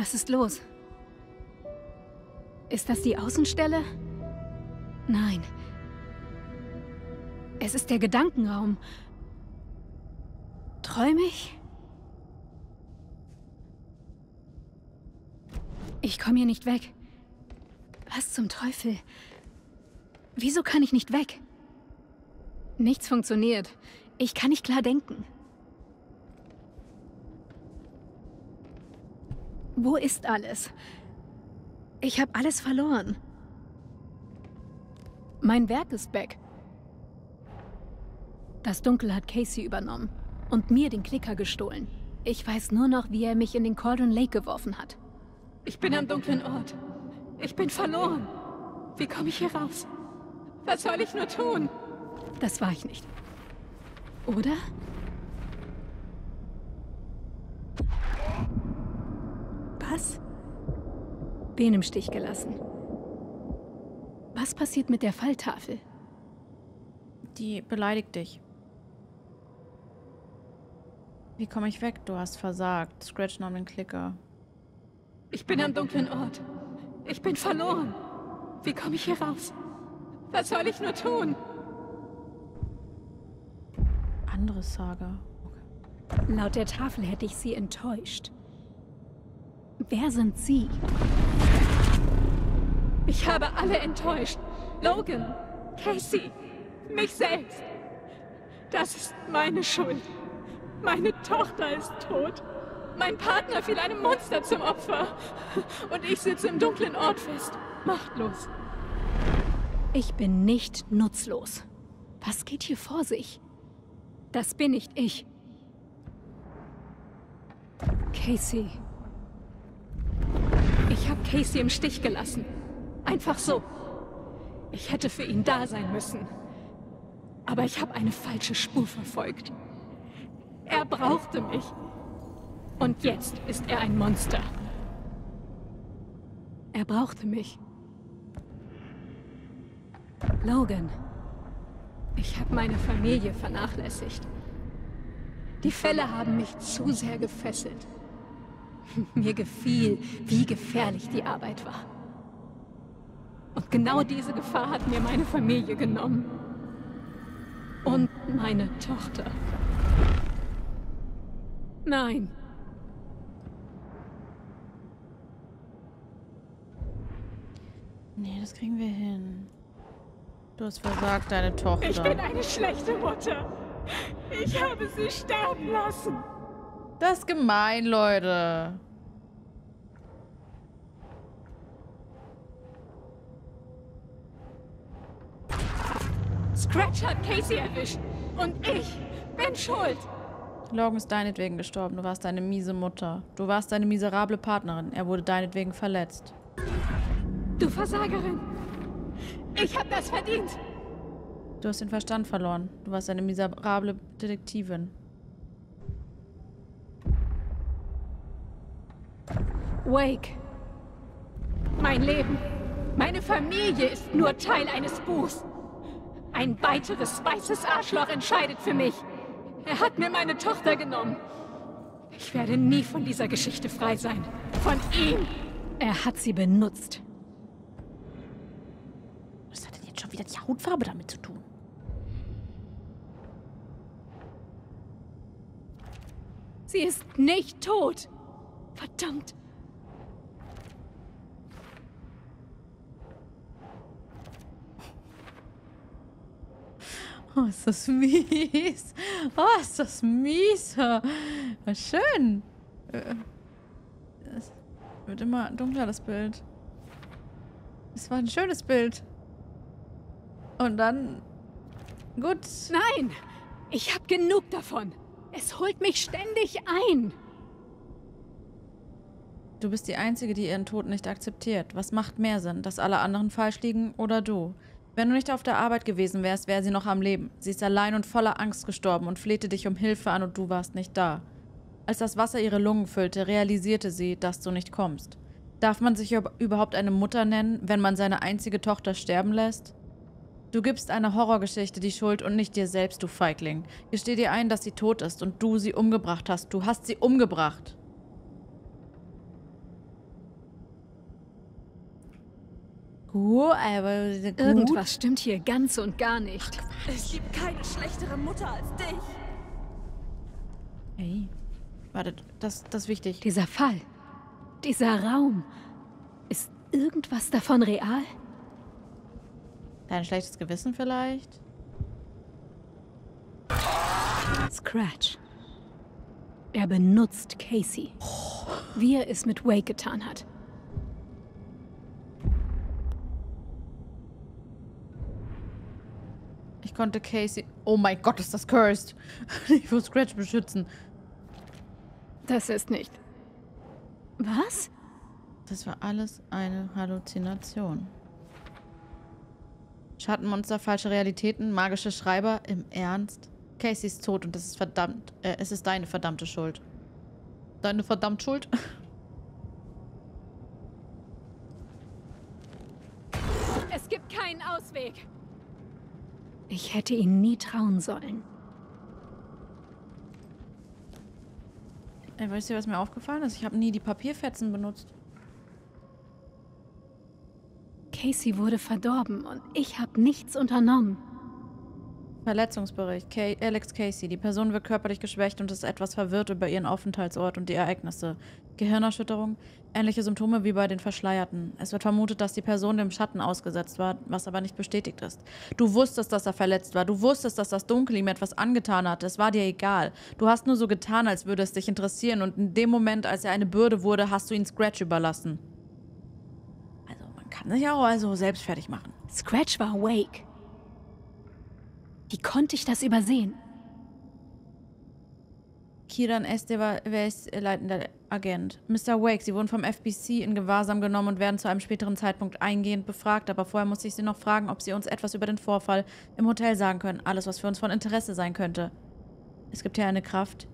Was ist los? Ist das die Außenstelle? Nein. Es ist der Gedankenraum. Träume ich? Ich komme hier nicht weg. Was zum Teufel? Wieso kann ich nicht weg? Nichts funktioniert. Ich kann nicht klar denken. Wo ist alles? Ich habe alles verloren. Mein Werk ist weg. Das Dunkel hat Casey übernommen und mir den Klicker gestohlen. Ich weiß nur noch, wie er mich in den Cauldron Lake geworfen hat. Ich bin am dunklen Ort. Ich bin verloren. Wie komme ich hier raus? Was soll ich nur tun? Das war ich nicht. Oder? Was? Wen im Stich gelassen? Was passiert mit der Falltafel? Die beleidigt dich. Wie komme ich weg? Du hast versagt. Scratch nahm den Klicker. Ich bin am dunklen Ort. Ich bin verloren. Wie komme ich hier raus? Was soll ich nur tun? Andere Saga. Okay. Laut der Tafel hätte ich sie enttäuscht. Wer sind Sie? Ich habe alle enttäuscht. Logan, Casey, mich selbst. Das ist meine Schuld. Meine Tochter ist tot. Mein Partner fiel einem Monster zum Opfer. Und ich sitze im dunklen Ort fest, machtlos. Ich bin nicht nutzlos. Was geht hier vor sich? Das bin nicht ich. Casey. Ich habe Casey im Stich gelassen. Einfach so. Ich hätte für ihn da sein müssen. Aber ich habe eine falsche Spur verfolgt. Er brauchte mich. Und jetzt ist er ein Monster. Er brauchte mich. Logan. Ich habe meine Familie vernachlässigt. Die Fälle haben mich zu sehr gefesselt. Mir gefiel, wie gefährlich die Arbeit war. Und genau diese Gefahr hat mir meine Familie genommen. Und meine Tochter. Nein. Nee, das kriegen wir hin. Du hast versagt, deine Tochter. Ich bin eine schlechte Mutter. Ich habe sie sterben lassen. Das ist gemein, Leute. Scratch hat Casey erwischt. Und ich bin schuld. Logan ist deinetwegen gestorben. Du warst eine miese Mutter. Du warst eine miserable Partnerin. Er wurde deinetwegen verletzt. Du Versagerin. Ich hab das verdient. Du hast den Verstand verloren. Du warst eine miserable Detektivin. Wake. Mein Leben, meine Familie ist nur Teil eines Buchs. Ein weiteres weißes Arschloch entscheidet für mich. Er hat mir meine Tochter genommen. Ich werde nie von dieser Geschichte frei sein. Von ihm. Er hat sie benutzt. Was hat denn jetzt schon wieder die Hautfarbe damit zu tun? Sie ist nicht tot. Verdammt. Oh, ist das mies. Oh, ist das mies. schön. Äh, es wird immer dunkler, das Bild. Es war ein schönes Bild. Und dann... Gut. Nein! Ich hab genug davon. Es holt mich ständig ein. Du bist die Einzige, die ihren Tod nicht akzeptiert. Was macht mehr Sinn, dass alle anderen falsch liegen oder du? Wenn du nicht auf der Arbeit gewesen wärst, wäre sie noch am Leben. Sie ist allein und voller Angst gestorben und flehte dich um Hilfe an und du warst nicht da. Als das Wasser ihre Lungen füllte, realisierte sie, dass du nicht kommst. Darf man sich überhaupt eine Mutter nennen, wenn man seine einzige Tochter sterben lässt? Du gibst einer Horrorgeschichte die Schuld und nicht dir selbst, du Feigling. Gesteh dir ein, dass sie tot ist und du sie umgebracht hast. Du hast sie umgebracht. Gut, aber gut. Irgendwas stimmt hier ganz und gar nicht. Es gibt keine schlechtere Mutter als dich. Hey. Warte, das, das ist wichtig. Dieser Fall, dieser Raum, ist irgendwas davon real? Dein schlechtes Gewissen vielleicht? Scratch. Er benutzt Casey. Wie er es mit Wake getan hat. Ich konnte Casey... Oh mein Gott, ist das cursed. Ich will Scratch beschützen. Das ist nicht. Was? Das war alles eine Halluzination. Schattenmonster, falsche Realitäten, magische Schreiber, im Ernst? Casey ist tot und das ist verdammt... Äh, es ist deine verdammte Schuld. Deine verdammt Schuld? Es gibt keinen Ausweg. Ich hätte ihn nie trauen sollen. Ey, weißt du, was mir aufgefallen ist? Ich habe nie die Papierfetzen benutzt. Casey wurde verdorben und ich habe nichts unternommen. Verletzungsbericht. Kay Alex Casey. Die Person wird körperlich geschwächt und ist etwas verwirrt über ihren Aufenthaltsort und die Ereignisse. Gehirnerschütterung. Ähnliche Symptome wie bei den Verschleierten. Es wird vermutet, dass die Person dem Schatten ausgesetzt war, was aber nicht bestätigt ist. Du wusstest, dass er verletzt war. Du wusstest, dass das Dunkel ihm etwas angetan hat. Es war dir egal. Du hast nur so getan, als würde es dich interessieren und in dem Moment, als er eine Bürde wurde, hast du ihn Scratch überlassen. Also, man kann sich auch also selbst fertig machen. Scratch war Wake. Wie konnte ich das übersehen? Kiran ist Ihr leitender Agent? Mr. Wake, Sie wurden vom FBC in Gewahrsam genommen und werden zu einem späteren Zeitpunkt eingehend befragt, aber vorher muss ich Sie noch fragen, ob Sie uns etwas über den Vorfall im Hotel sagen können. Alles, was für uns von Interesse sein könnte. Es gibt hier eine Kraft,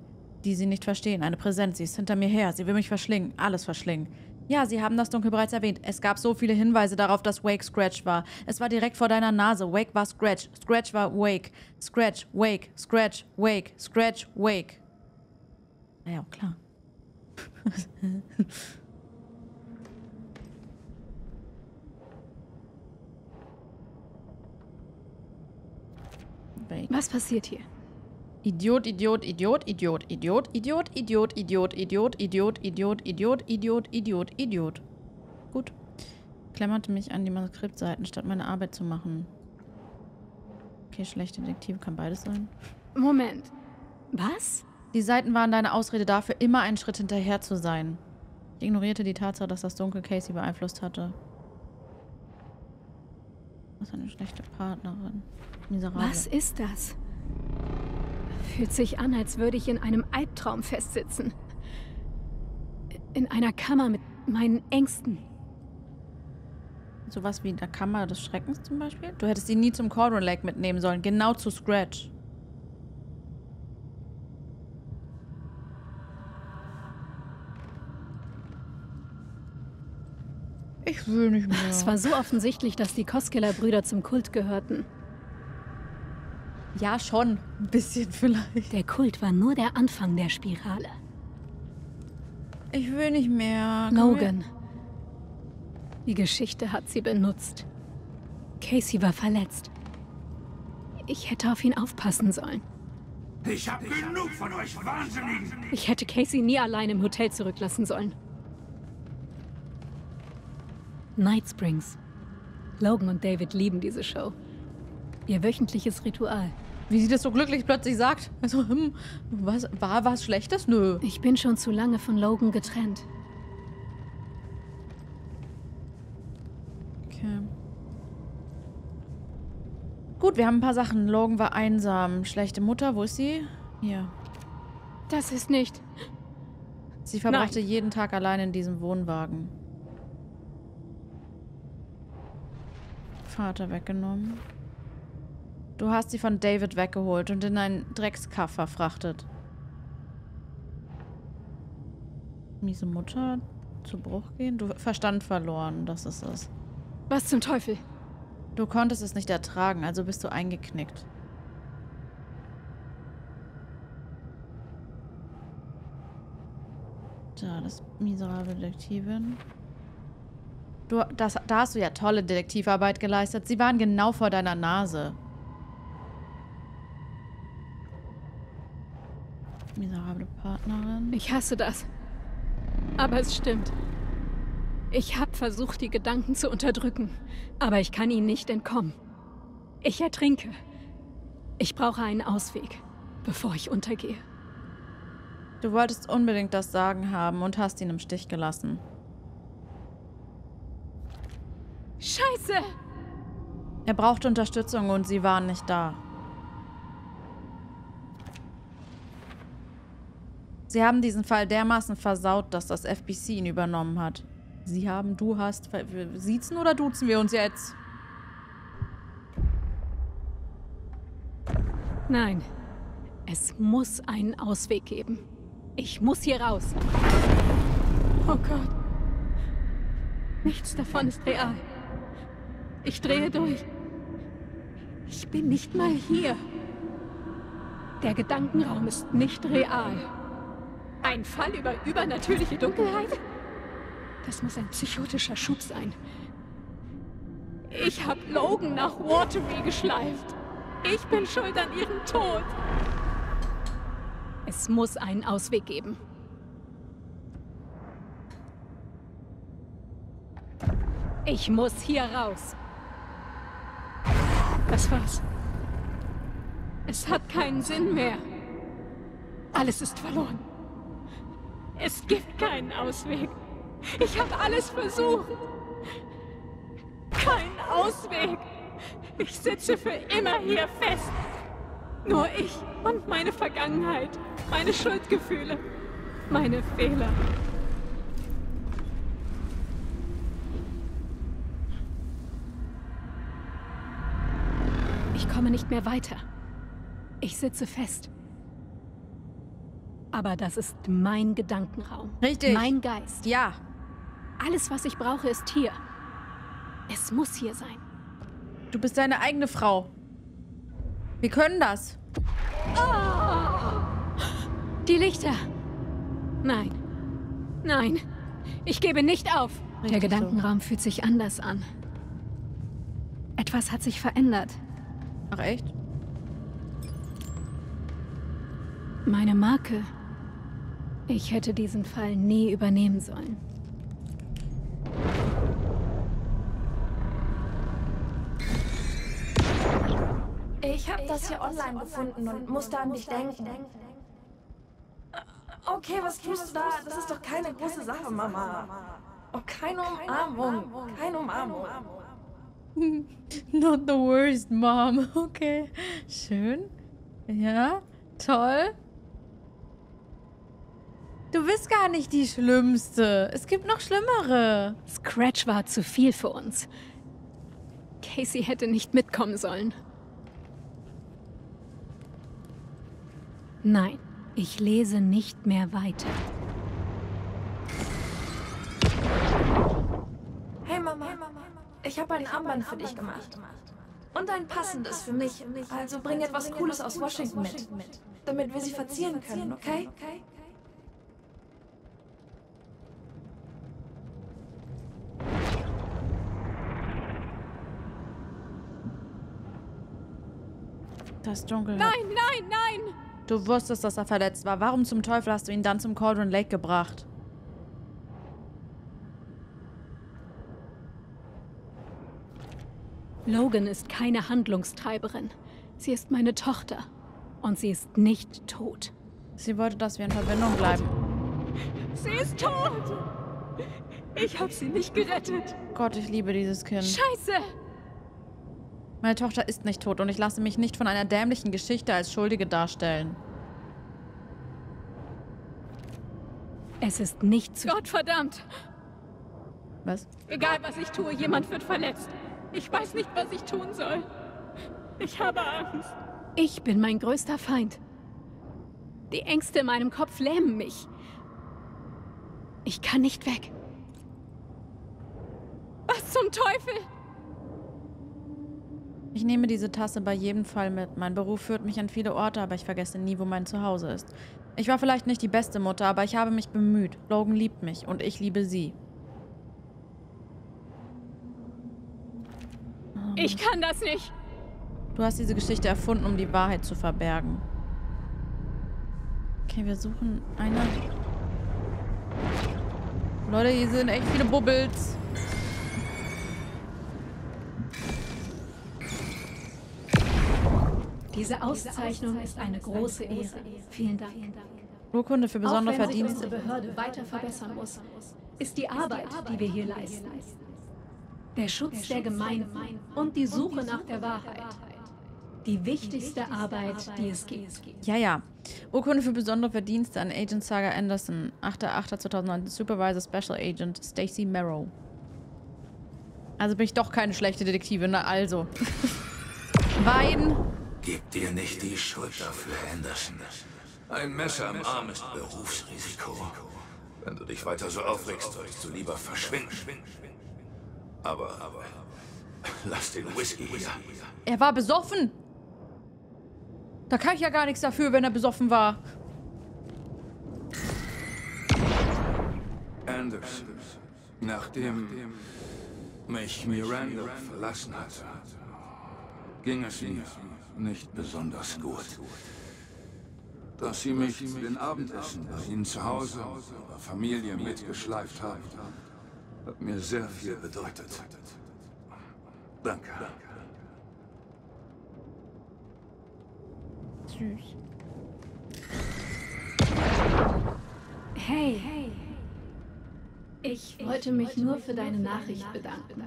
die Sie nicht verstehen, eine Präsenz. Sie ist hinter mir her. Sie will mich verschlingen, alles verschlingen. Ja, Sie haben das Dunkel bereits erwähnt. Es gab so viele Hinweise darauf, dass Wake Scratch war. Es war direkt vor deiner Nase. Wake war Scratch. Scratch war Wake. Scratch, Wake, Scratch, Wake, Scratch, Wake. Na ja, klar. Was passiert hier? Idiot, Idiot, Idiot, Idiot, Idiot, Idiot, Idiot, Idiot, Idiot, Idiot, Idiot, Idiot, Idiot, Idiot, Idiot. Gut. Klemmerte mich an die Manuskriptseiten, statt meine Arbeit zu machen. Okay, schlechte Detektive kann beides sein. Moment. Was? Die Seiten waren deine Ausrede dafür, immer einen Schritt hinterher zu sein. Ich ignorierte die Tatsache, dass das Dunkel Casey beeinflusst hatte. Was eine schlechte Partnerin. Miserabel. Was ist das? Fühlt sich an, als würde ich in einem Albtraum festsitzen. In einer Kammer mit meinen Ängsten. Sowas wie in der Kammer des Schreckens zum Beispiel? Du hättest ihn nie zum Cauldron Lake mitnehmen sollen. Genau zu Scratch. Ich will nicht mehr. Es war so offensichtlich, dass die Koskela-Brüder zum Kult gehörten. Ja, schon. Ein bisschen vielleicht. Der Kult war nur der Anfang der Spirale. Ich will nicht mehr. Können Logan. Die Geschichte hat sie benutzt. Casey war verletzt. Ich hätte auf ihn aufpassen sollen. Ich hab genug von euch Wahnsinnigen! Ich hätte Casey nie allein im Hotel zurücklassen sollen. Night Springs. Logan und David lieben diese Show. Ihr wöchentliches Ritual. Wie sie das so glücklich plötzlich sagt. Also, hm, was, war was Schlechtes? Nö. Ich bin schon zu lange von Logan getrennt. Okay. Gut, wir haben ein paar Sachen. Logan war einsam. Schlechte Mutter, wo ist sie? Hier. Das ist nicht. Sie verbrachte jeden Tag allein in diesem Wohnwagen. Vater weggenommen. Du hast sie von David weggeholt und in einen Dreckskaff verfrachtet. Miese Mutter zu Bruch gehen? Du Verstand verloren, das ist es. Was zum Teufel? Du konntest es nicht ertragen, also bist du eingeknickt. Da, das miserable Detektivin. Du, das, da hast du ja tolle Detektivarbeit geleistet. Sie waren genau vor deiner Nase. Partnerin. Ich hasse das. Aber es stimmt. Ich habe versucht, die Gedanken zu unterdrücken, aber ich kann ihnen nicht entkommen. Ich ertrinke. Ich brauche einen Ausweg, bevor ich untergehe. Du wolltest unbedingt das Sagen haben und hast ihn im Stich gelassen. Scheiße! Er brauchte Unterstützung und sie waren nicht da. Sie haben diesen Fall dermaßen versaut, dass das FBC ihn übernommen hat. Sie haben, du hast... Siezen oder duzen wir uns jetzt? Nein. Es muss einen Ausweg geben. Ich muss hier raus. Oh Gott. Nichts davon ist real. Ich drehe durch. Ich bin nicht mal hier. Der Gedankenraum ist nicht real. Ein Fall über übernatürliche Dunkelheit? Das muss ein psychotischer Schub sein. Ich habe Logan nach Watery geschleift. Ich bin schuld an ihrem Tod. Es muss einen Ausweg geben. Ich muss hier raus. Das war's. Es hat keinen Sinn mehr. Alles ist verloren. Es gibt keinen Ausweg. Ich habe alles versucht. Kein Ausweg. Ich sitze für immer hier fest. Nur ich und meine Vergangenheit, meine Schuldgefühle, meine Fehler. Ich komme nicht mehr weiter. Ich sitze fest. Aber das ist mein Gedankenraum. Richtig. Mein Geist. Ja. Alles, was ich brauche, ist hier. Es muss hier sein. Du bist deine eigene Frau. Wir können das. Oh! Die Lichter. Nein. Nein. Ich gebe nicht auf. Richtig Der Gedankenraum fühlt sich anders an. Etwas hat sich verändert. Ach echt? Meine Marke. Ich hätte diesen Fall nie übernehmen sollen. Ich habe das hier online gefunden und musste an dich denken. Okay, was tust du da? Das ist doch keine große Sache, Mama. Oh, keine Umarmung. Keine Umarmung. Not the worst, Mom. Okay. Schön. Ja. Toll. Du bist gar nicht die Schlimmste. Es gibt noch Schlimmere. Scratch war zu viel für uns. Casey hätte nicht mitkommen sollen. Nein, ich lese nicht mehr weiter. Hey Mama, ich habe ein Armband für dich gemacht. Und ein passendes für mich. Also bring etwas Cooles aus Washington mit. Damit wir sie verzieren können, okay? Das Dunkel. Nein, nein, nein! Du wusstest, dass er verletzt war. Warum zum Teufel hast du ihn dann zum Cauldron Lake gebracht? Logan ist keine Handlungstreiberin. Sie ist meine Tochter. Und sie ist nicht tot. Sie wollte, dass wir in Verbindung bleiben. Sie ist tot! Ich habe sie nicht gerettet. Gott, ich liebe dieses Kind. Scheiße! Meine Tochter ist nicht tot und ich lasse mich nicht von einer dämlichen Geschichte als Schuldige darstellen. Es ist nicht zu... Gottverdammt! Was? Egal, was ich tue, jemand wird verletzt. Ich weiß nicht, was ich tun soll. Ich habe Angst. Ich bin mein größter Feind. Die Ängste in meinem Kopf lähmen mich. Ich kann nicht weg. Was zum Teufel? Ich nehme diese Tasse bei jedem Fall mit. Mein Beruf führt mich an viele Orte, aber ich vergesse nie, wo mein Zuhause ist. Ich war vielleicht nicht die beste Mutter, aber ich habe mich bemüht. Logan liebt mich und ich liebe sie. Ich kann das nicht. Du hast diese Geschichte erfunden, um die Wahrheit zu verbergen. Okay, wir suchen eine... Leute, hier sind echt viele Bubbles. Diese Auszeichnung ist eine große Ehre. Vielen Dank. Urkunde für besondere Auch wenn sich Verdienste. unsere Behörde weiter verbessern muss, ist die Arbeit, die wir hier leisten. Der Schutz der Gemeinden und die Suche nach der Wahrheit. Die wichtigste Arbeit, die es gibt. Ja, ja. Urkunde für besondere Verdienste an Agent Saga Anderson. 8.8.2019. Supervisor Special Agent Stacy Merrow. Also bin ich doch keine schlechte Detektivin, na also. Wein. Gib dir nicht die Schuld dafür, Anderson. Ein Messer im Arm ist Berufsrisiko. Wenn du dich weiter so aufregst, sollst du lieber verschwinden. Aber, aber, lass den Whisky hier. Er war besoffen. Da kann ich ja gar nichts dafür, wenn er besoffen war. Anderson, nachdem mich Miranda verlassen hatte, ging es mir nicht besonders gut. Dass sie mich zu den Abendessen bei ihnen zu Hause, ihrer Familie mitgeschleift haben, hat mir sehr viel bedeutet. Danke. Süß. Hey. Ich wollte mich nur für deine Nachricht bedanken.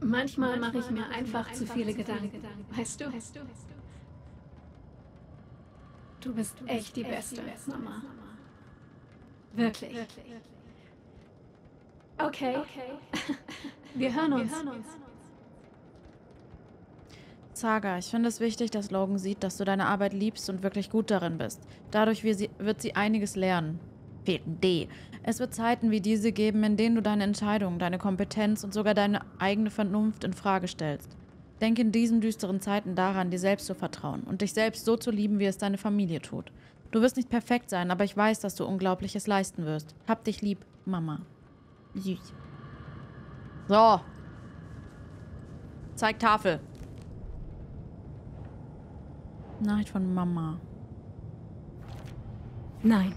Manchmal mache ich mir einfach zu viele Gedanken. Weißt du? Du bist echt die Beste, Mama. Wirklich. Okay. Wir hören uns. Saga, ich finde es wichtig, dass Logan sieht, dass du deine Arbeit liebst und wirklich gut darin bist. Dadurch wird sie, wird sie einiges lernen. Fehlt ein D. Es wird Zeiten wie diese geben, in denen du deine Entscheidungen, deine Kompetenz und sogar deine eigene Vernunft in Frage stellst. Denke in diesen düsteren Zeiten daran, dir selbst zu vertrauen und dich selbst so zu lieben, wie es deine Familie tut. Du wirst nicht perfekt sein, aber ich weiß, dass du Unglaubliches leisten wirst. Hab dich lieb, Mama. Süß. So. Zeig Tafel. Nachricht von Mama. Nein.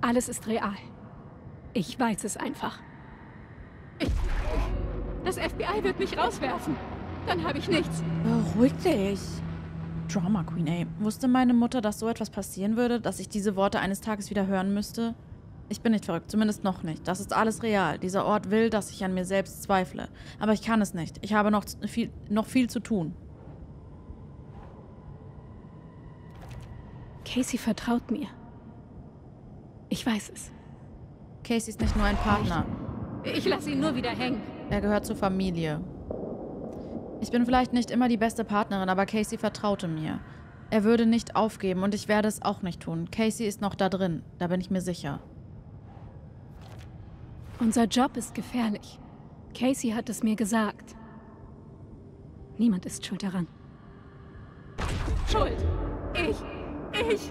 Alles ist real. Ich weiß es einfach. Ich, das FBI wird mich rauswerfen. Dann habe ich nichts. Beruhig dich. Drama Queen, ey. Wusste meine Mutter, dass so etwas passieren würde, dass ich diese Worte eines Tages wieder hören müsste? Ich bin nicht verrückt, zumindest noch nicht. Das ist alles real. Dieser Ort will, dass ich an mir selbst zweifle. Aber ich kann es nicht. Ich habe noch viel, noch viel zu tun. Casey vertraut mir. Ich weiß es. Casey ist nicht nur ein Partner. Ich lasse ihn nur wieder hängen. Er gehört zur Familie. Ich bin vielleicht nicht immer die beste Partnerin, aber Casey vertraute mir. Er würde nicht aufgeben und ich werde es auch nicht tun. Casey ist noch da drin, da bin ich mir sicher. Unser Job ist gefährlich. Casey hat es mir gesagt. Niemand ist schuld daran. Schuld. Ich. Ich.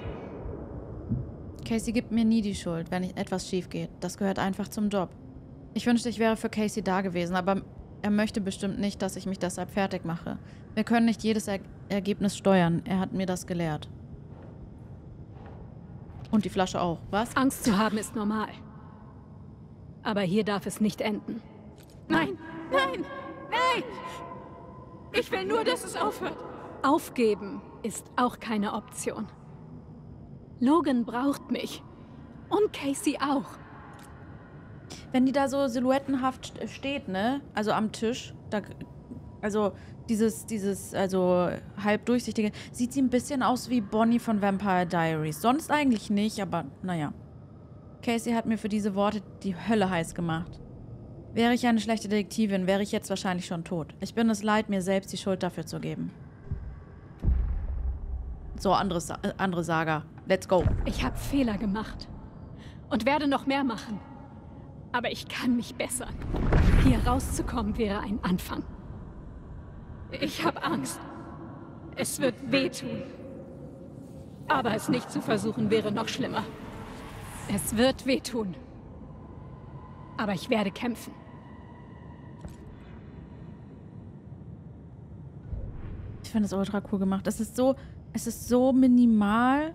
Casey gibt mir nie die Schuld, wenn etwas schief geht. Das gehört einfach zum Job. Ich wünschte, ich wäre für Casey da gewesen, aber er möchte bestimmt nicht, dass ich mich deshalb fertig mache. Wir können nicht jedes er Ergebnis steuern. Er hat mir das gelehrt. Und die Flasche auch. Was? Angst zu haben ist normal. Aber hier darf es nicht enden. Nein, nein, nein! Ich will nur, dass es aufhört. Aufgeben ist auch keine Option. Logan braucht mich. Und Casey auch. Wenn die da so silhouettenhaft st- steht, ne? Also am Tisch, da, also dieses, dieses, also halb durchsichtige, sieht sie ein bisschen aus wie Bonnie von Vampire Diaries. Sonst eigentlich nicht, aber naja. Casey hat mir für diese Worte die Hölle heiß gemacht. Wäre ich eine schlechte Detektivin, wäre ich jetzt wahrscheinlich schon tot. Ich bin es leid, mir selbst die Schuld dafür zu geben. So, andere, Sa äh, andere Saga. Let's go. Ich habe Fehler gemacht. Und werde noch mehr machen. Aber ich kann mich bessern. Hier rauszukommen wäre ein Anfang. Ich habe Angst. Es wird wehtun. Aber es nicht zu versuchen wäre noch schlimmer. Es wird wehtun. Aber ich werde kämpfen. finde es ultra cool gemacht. Es ist so, es ist so minimal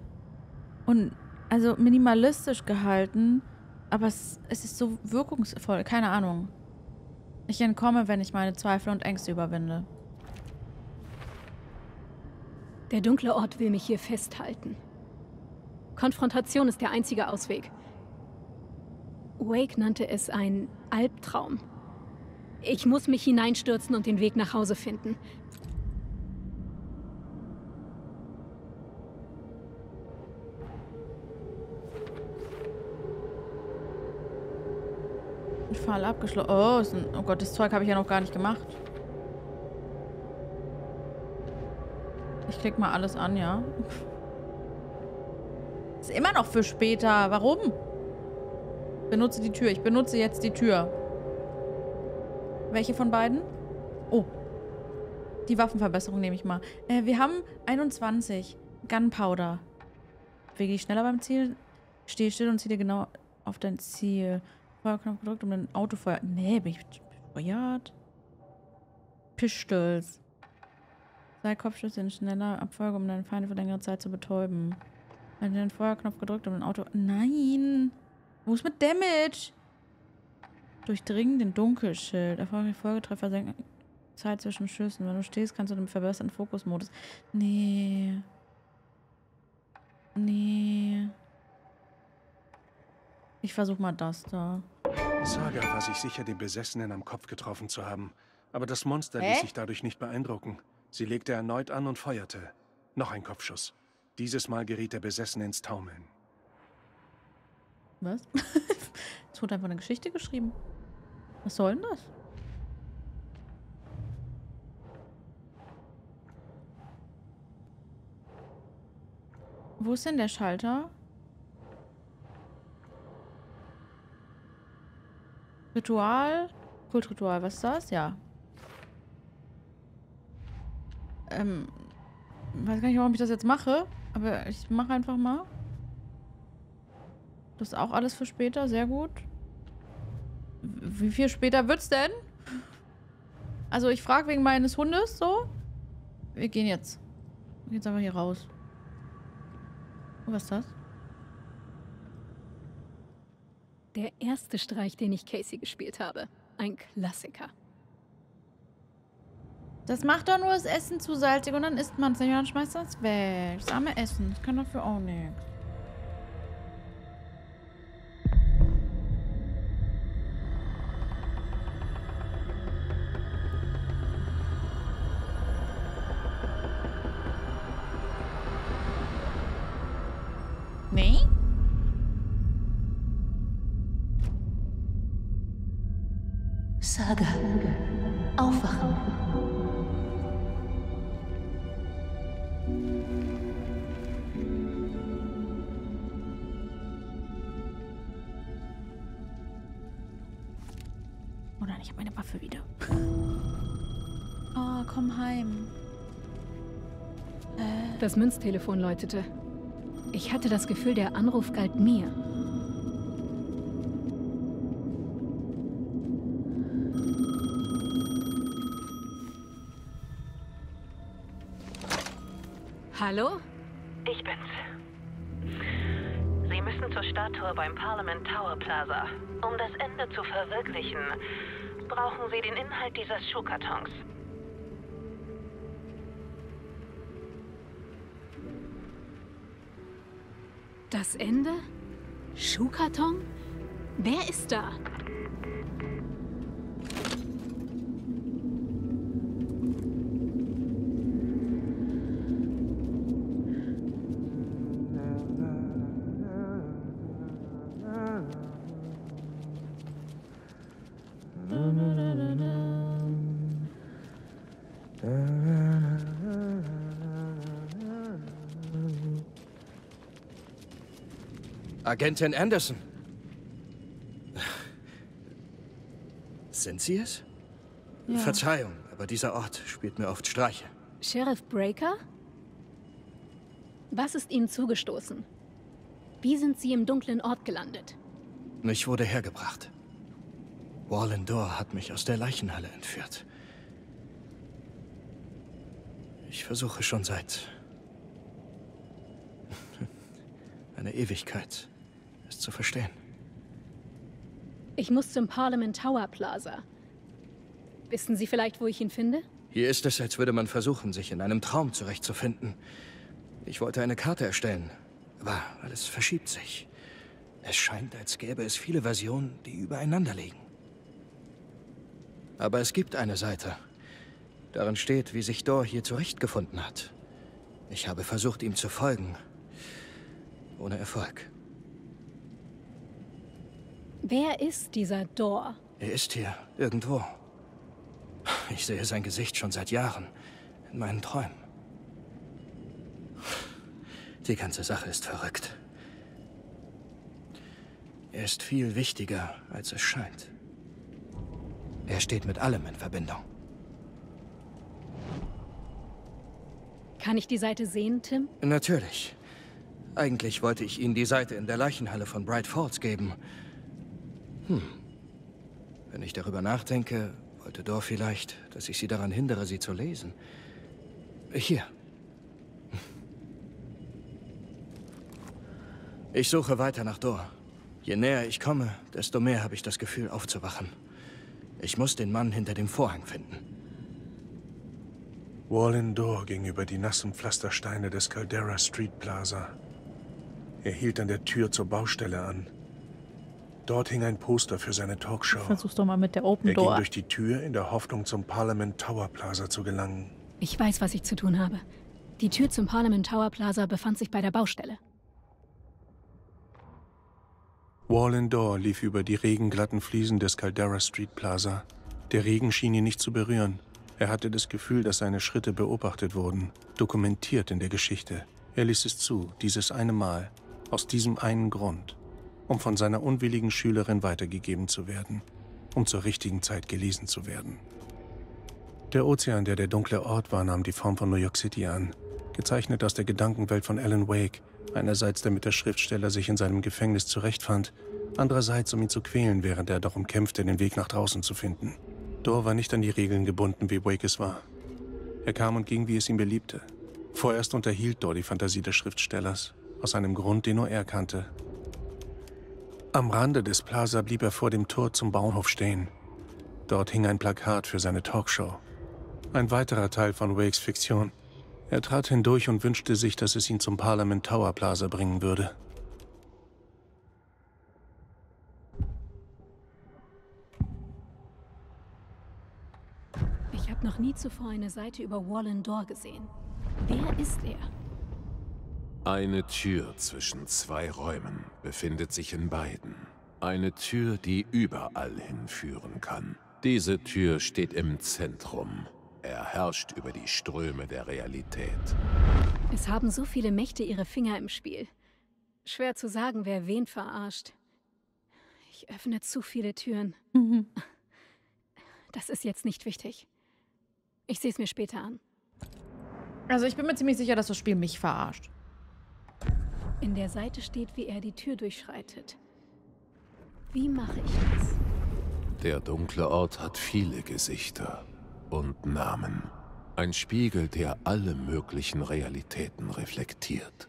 und also minimalistisch gehalten, aber es, es ist so wirkungsvoll. Keine Ahnung. Ich entkomme, wenn ich meine Zweifel und Ängste überwinde. Der dunkle Ort will mich hier festhalten. Konfrontation ist der einzige Ausweg. Wake nannte es ein Albtraum. Ich muss mich hineinstürzen und den Weg nach Hause finden. Fall abgeschlossen. Oh, oh Gott, das Zeug habe ich ja noch gar nicht gemacht. Ich klicke mal alles an, ja. Ist immer noch für später. Warum? Benutze die Tür. Ich benutze jetzt die Tür. Welche von beiden? Oh. Die Waffenverbesserung nehme ich mal. Äh, wir haben 21. Gunpowder. Wege ich schneller beim Ziel? Stehe still und ziele genau auf dein Ziel. Feuerknopf gedrückt, um ein Autofeuer... Nee, bin ich bescheuert? Pistols. Sei Kopfschüsse in schneller Abfolge, um deine Feinde für längere Zeit zu betäuben. Du den Feuerknopf gedrückt, um ein Auto... Nein! Wo ist mit Damage? Durchdringen den Dunkelschild. Erfolgreich Folgetreffer senken Zeit zwischen Schüssen. Wenn du stehst, kannst du den verbesserten Fokusmodus... Nee. Nee. Ich versuche mal das da. Saga war sich sicher, den Besessenen am Kopf getroffen zu haben. Aber das Monster Hä? ließ sich dadurch nicht beeindrucken. Sie legte erneut an und feuerte. Noch ein Kopfschuss. Dieses Mal geriet der Besessene ins Taumeln. Was? es wurde einfach eine Geschichte geschrieben. Was soll denn das? Wo ist denn der Schalter? Ritual? Kultritual, was ist das? Ja. Ähm, weiß gar nicht, warum ich das jetzt mache, aber ich mache einfach mal. Das ist auch alles für später, sehr gut. Wie viel später wird's denn? Also ich frage wegen meines Hundes so. Wir gehen jetzt. Wir gehen jetzt einfach hier raus. was ist das? Der erste Streich, den ich Casey gespielt habe. Ein Klassiker. Das macht doch nur das Essen zu salzig und dann isst man es nicht und dann schmeißt das weg. Das arme Essen. Das kann dafür auch nichts. Das Münztelefon läutete. Ich hatte das Gefühl, der Anruf galt mir. Hallo? Ich bin's. Sie müssen zur Statue beim Parliament Tower Plaza. Um das Ende zu verwirklichen, brauchen Sie den Inhalt dieses Schuhkartons. Das Ende? Schuhkarton? Wer ist da? Agentin Anderson. Sind Sie es? Ja. Verzeihung, aber dieser Ort spielt mir oft Streiche. Sheriff Breaker? Was ist Ihnen zugestoßen? Wie sind Sie im dunklen Ort gelandet? Ich wurde hergebracht. Wallendor hat mich aus der Leichenhalle entführt. Ich versuche schon seit einer Ewigkeit, zu verstehen. Ich muss zum Parliament Tower Plaza. Wissen Sie vielleicht, wo ich ihn finde? Hier ist es, als würde man versuchen, sich in einem Traum zurechtzufinden. Ich wollte eine Karte erstellen, aber alles verschiebt sich. Es scheint, als gäbe es viele Versionen, die übereinander liegen. Aber es gibt eine Seite. Darin steht, wie sich Dor hier zurechtgefunden hat. Ich habe versucht, ihm zu folgen. Ohne Erfolg. Wer ist dieser Dor? Er ist hier, irgendwo. Ich sehe sein Gesicht schon seit Jahren. In meinen Träumen. Die ganze Sache ist verrückt. Er ist viel wichtiger, als es scheint. Er steht mit allem in Verbindung. Kann ich die Seite sehen, Tim? Natürlich. Eigentlich wollte ich Ihnen die Seite in der Leichenhalle von Bright Falls geben. Hm. Wenn ich darüber nachdenke, wollte Dor vielleicht, dass ich Sie daran hindere, sie zu lesen. Hier. Ich suche weiter nach Dor. Je näher ich komme, desto mehr habe ich das Gefühl, aufzuwachen. Ich muss den Mann hinter dem Vorhang finden. Wallin Door ging über die nassen Pflastersteine des Caldera Street Plaza. Er hielt an der Tür zur Baustelle an. Dort hing ein Poster für seine Talkshow. Versuch's doch mal mit der Open er Door. ging durch die Tür in der Hoffnung, zum Parliament Tower Plaza zu gelangen. Ich weiß, was ich zu tun habe. Die Tür zum Parliament Tower Plaza befand sich bei der Baustelle. Wallin Door lief über die regenglatten Fliesen des Caldera Street Plaza. Der Regen schien ihn nicht zu berühren. Er hatte das Gefühl, dass seine Schritte beobachtet wurden, dokumentiert in der Geschichte. Er ließ es zu, dieses eine Mal, aus diesem einen Grund, um von seiner unwilligen Schülerin weitergegeben zu werden, um zur richtigen Zeit gelesen zu werden. Der Ozean, der der dunkle Ort war, nahm die Form von New York City an, gezeichnet aus der Gedankenwelt von Alan Wake, einerseits damit der Schriftsteller sich in seinem Gefängnis zurechtfand, andererseits um ihn zu quälen, während er darum kämpfte, den Weg nach draußen zu finden. Dor war nicht an die Regeln gebunden, wie Wake es war. Er kam und ging, wie es ihm beliebte. Vorerst unterhielt Dor die Fantasie des Schriftstellers, aus einem Grund, den nur er kannte. Am Rande des Plaza blieb er vor dem Tor zum Bauernhof stehen. Dort hing ein Plakat für seine Talkshow. Ein weiterer Teil von Wakes Fiktion. Er trat hindurch und wünschte sich, dass es ihn zum Parliament Tower Plaza bringen würde. Ich habe noch nie zuvor eine Seite über Wallen Door gesehen. Wer ist er? Eine Tür zwischen zwei Räumen befindet sich in beiden. Eine Tür, die überall hinführen kann. Diese Tür steht im Zentrum. Er herrscht über die Ströme der Realität. Es haben so viele Mächte ihre Finger im Spiel. Schwer zu sagen, wer wen verarscht. Ich öffne zu viele Türen. Das ist jetzt nicht wichtig. Ich sehe es mir später an. Also ich bin mir ziemlich sicher, dass das Spiel mich verarscht. In der Seite steht, wie er die Tür durchschreitet. Wie mache ich das? Der dunkle Ort hat viele Gesichter und Namen. Ein Spiegel, der alle möglichen Realitäten reflektiert.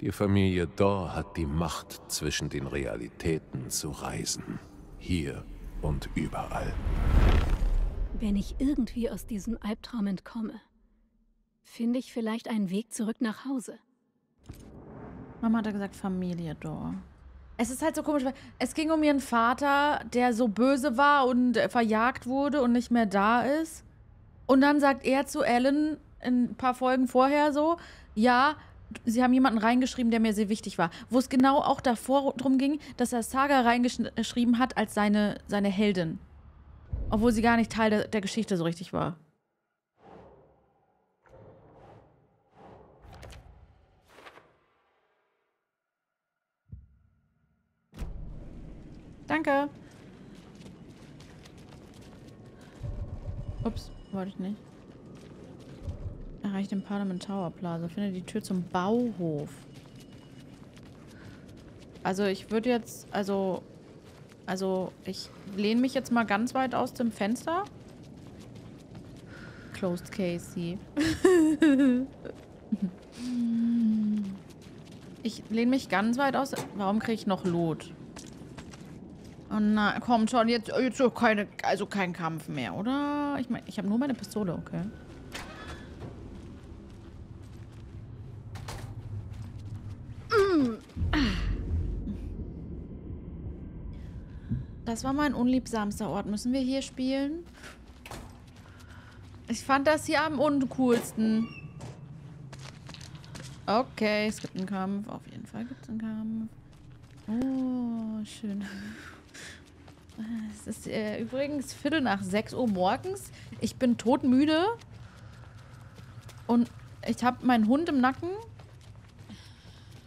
Die Familie Dor hat die Macht, zwischen den Realitäten zu reisen. Hier und überall. Wenn ich irgendwie aus diesem Albtraum entkomme, finde ich vielleicht einen Weg zurück nach Hause. Mama hat gesagt Familie Dor. Es ist halt so komisch, weil es ging um ihren Vater, der so böse war und verjagt wurde und nicht mehr da ist. Und dann sagt er zu Ellen in ein paar Folgen vorher so, ja, sie haben jemanden reingeschrieben, der mir sehr wichtig war. Wo es genau auch davor drum ging, dass er Saga reingeschrieben hat als seine, seine Heldin. Obwohl sie gar nicht Teil der, der Geschichte so richtig war. Danke. Ups, wollte ich nicht. Erreicht den Parliament Tower Plaza. Finde die Tür zum Bauhof. Also ich würde jetzt, also, also ich lehne mich jetzt mal ganz weit aus dem Fenster. closed, Casey. ich lehne mich ganz weit aus. Warum kriege ich noch Lot? Oh nein, komm schon, jetzt, jetzt so keine, also kein Kampf mehr, oder? Ich meine, ich habe nur meine Pistole, okay. Das war mein unliebsamster Ort. Müssen wir hier spielen? Ich fand das hier am uncoolsten. Okay, es gibt einen Kampf. Auf jeden Fall gibt es einen Kampf. Oh, schön. Es ist äh, übrigens Viertel nach 6 Uhr morgens. Ich bin todmüde. Und ich habe meinen Hund im Nacken.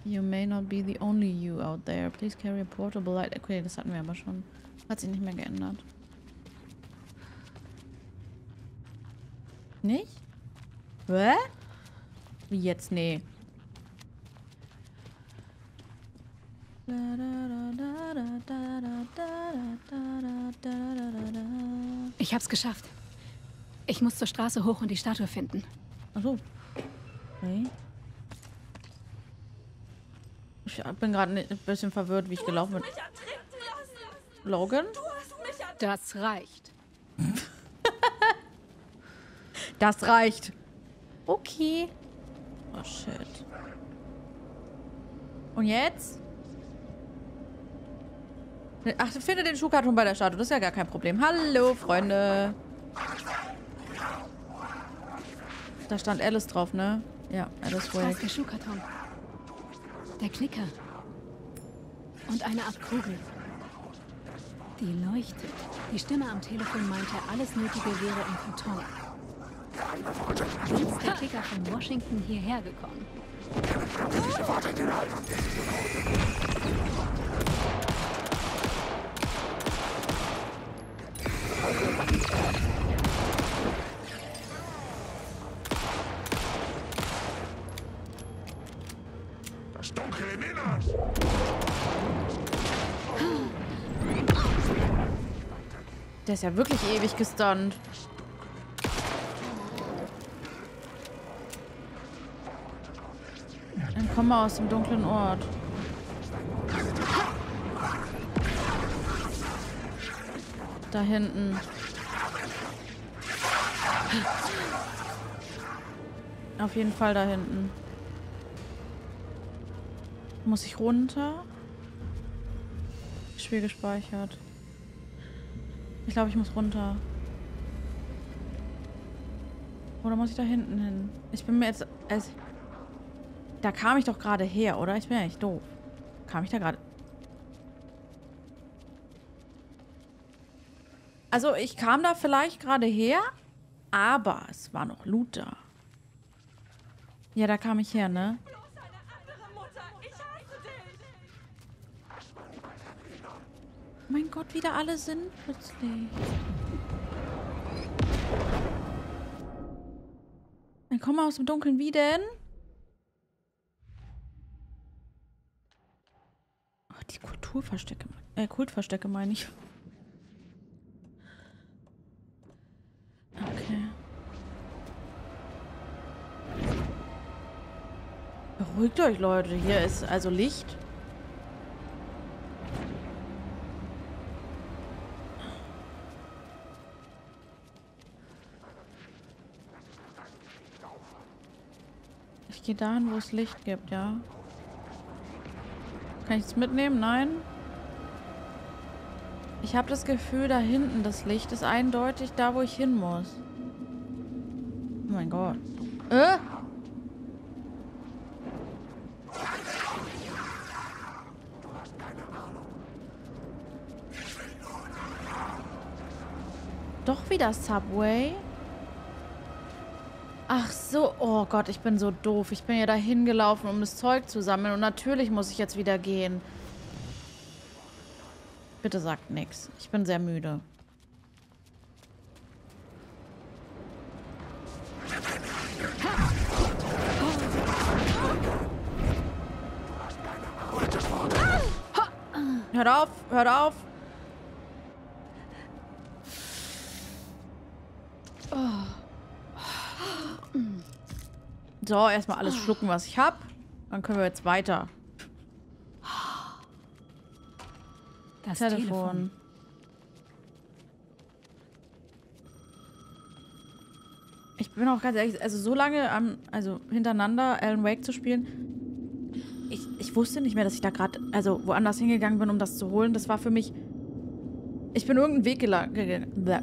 You may not be the only you out there. Please carry a portable light. Okay, das hatten wir aber schon. Hat sich nicht mehr geändert. Nicht? Hä? Wie jetzt? Nee. Ich hab's geschafft. Ich muss zur Straße hoch und die Statue finden. Achso. Okay. Ich bin gerade ein bisschen verwirrt, wie ich gelaufen bin. Logan? Das reicht. das reicht. Okay. Oh, shit. Und jetzt? Ach, finde den Schuhkarton bei der Statue. Das ist ja gar kein Problem. Hallo, Freunde. Da stand Alice drauf, ne? Ja, Alice Wake. Das ist der Schuhkarton. Der Knicker. Und eine Art Kugel. Die leuchtet. Die Stimme am Telefon meinte, alles Nötige wäre im Karton. Ist der Klicker von Washington hierher gekommen? Das Der ist ja wirklich ewig gestunt. Dann komm mal aus dem dunklen Ort. Da hinten. Auf jeden Fall da hinten. Muss ich runter? Spiel gespeichert. Ich glaube, ich muss runter. Oder muss ich da hinten hin? Ich bin mir jetzt... Also, da kam ich doch gerade her, oder? Ich bin ja nicht doof. Kam ich da gerade... Also, ich kam da vielleicht gerade her, aber es war noch Loot da. Ja, da kam ich her, ne? Mein Gott, wie da alle sind plötzlich. Dann komm mal aus dem Dunkeln. Wie denn? Ach, die Kulturverstecke. Äh, Kultverstecke meine ich. Okay. Beruhigt euch, Leute. Hier ist also Licht. Gehe dahin, wo es Licht gibt, ja. Kann ich es mitnehmen? Nein. Ich habe das Gefühl, da hinten das Licht ist eindeutig da, wo ich hin muss. Oh mein Gott. Äh? Doch wieder Subway. Ach so, oh Gott, ich bin so doof. Ich bin ja dahin gelaufen, um das Zeug zu sammeln. Und natürlich muss ich jetzt wieder gehen. Bitte sagt nichts. Ich bin sehr müde. Hört auf, hört auf. So, erstmal alles schlucken, was ich habe. Dann können wir jetzt weiter. Das Telefon. Telefon. Ich bin auch ganz ehrlich, also so lange am, also hintereinander Alan Wake zu spielen, ich, ich wusste nicht mehr, dass ich da gerade, also woanders hingegangen bin, um das zu holen. Das war für mich, ich bin irgendeinen Weg